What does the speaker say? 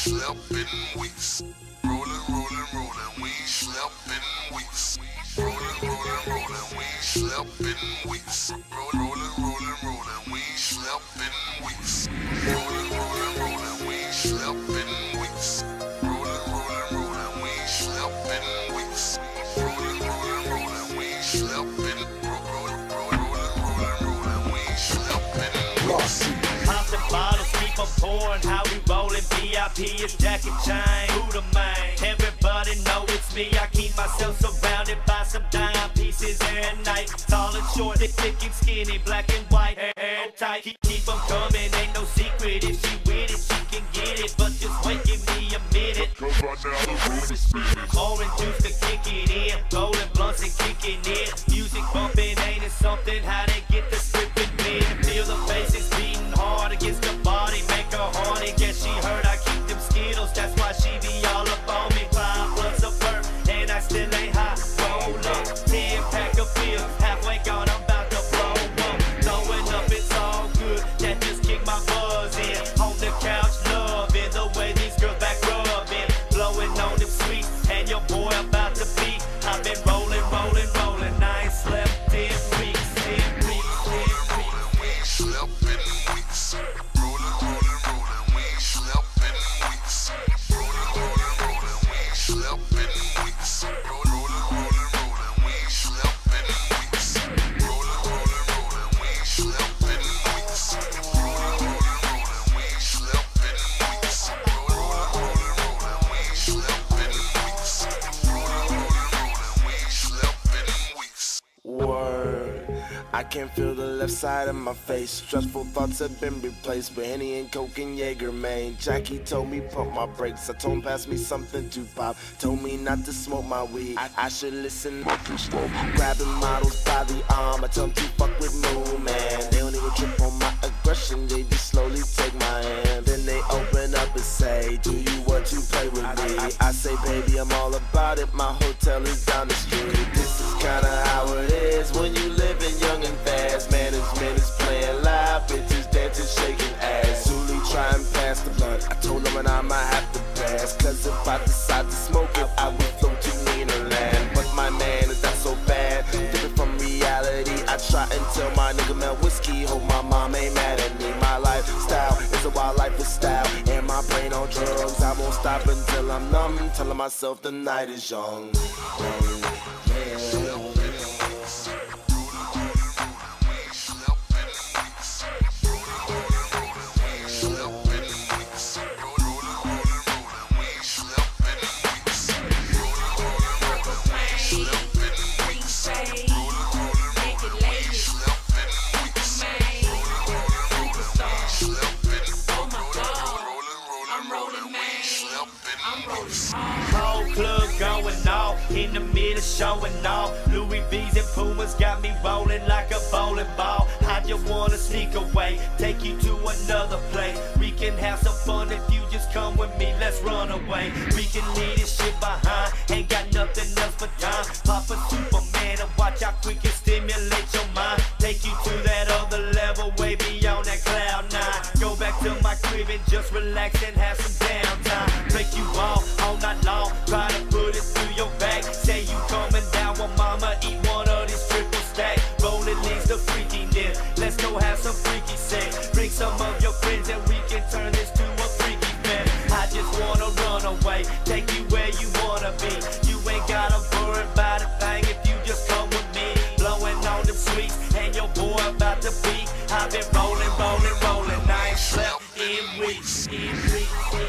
slept in weeks. Rolling, rolling, rolling, we ain't slept in weeks. Rolling, rolling, rolling, we ain't slept in weeks. Roll- Rolling, rolling, rolling, we ain't slept in weeks. Rolling, rolling, bottles, keep 'em pouring. How we rollin'? VIP is Jack and Chain. Who the man? Everybody know it's me. I keep myself surrounded by some dime pieces every night. Tall and short, thick, thick and skinny, black and white, hair, hair tight. Keep, keep 'em coming, ain't no secret. If she with it, she can get it. But just wait, give me a minute. Cause right now the room is spinning. Orange juice to kick it in, rolling blunts and kicking in. I can't feel the left side of my face. Stressful thoughts have been replaced with Henny and Coke and Jaeger, man. Jackie told me pump my brakes. I told him pass me something to pop. Told me not to smoke my weed. I, I should listen. Grabbing models by the arm. I tell them to fuck with no man. They don't even trip on my aggression. They just slowly take my hand. Then they open up and say, Do you want to play with me? I, I say, baby, I'm all about it. My hotel is down pass the blunt. I told him and I might have to pass. Cause if I decide to smoke it, I will float to meaner land. But my man is not so bad. Different from reality. I try and tell my nigga man whiskey. Hope my mom ain't mad at me. My lifestyle is a wild life with style. And my brain on drugs. I won't stop until I'm numb. Telling myself the night is young. Whole club going off, in the middle showing off. Louis V's and Pumas got me rolling like a bowling ball. I just wanna sneak away, take you to another place. We can have some fun if you just come with me, let's run away. We can leave this shit behind, ain't got nothing else but time. Pop a Superman and watch how quick it stimulate your mind. Take you to that other level, way beyond that cloud nine. Go back to my crib and just relax and have some try to put it through your back. Say you coming down, well mama eat one of these triple stack. Rolling leads to freakiness. Let's go have some freaky sex. Bring some of your friends and we can turn this to a freaky fest. I just wanna run away, take you where you wanna be. You ain't gotta worry about a thing if you just come with me. Blowing on them sweets and your boy about to beat. I've been rolling, rolling, rolling. I ain't slept in weeks. In weeks.